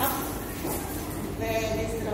あ、えー、ですか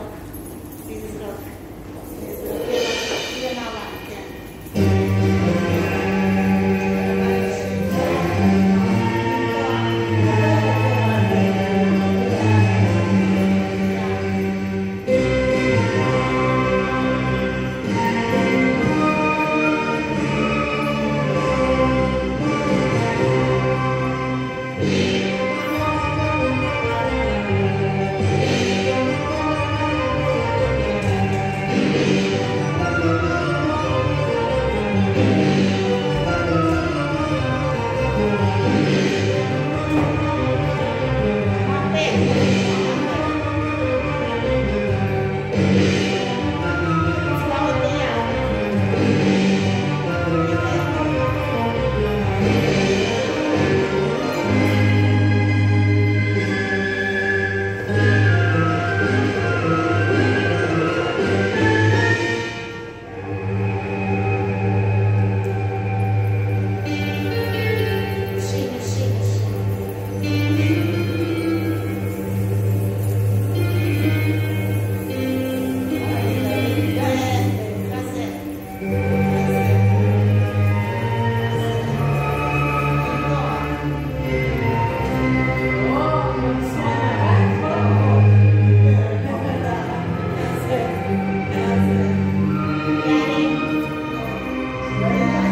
Yeah.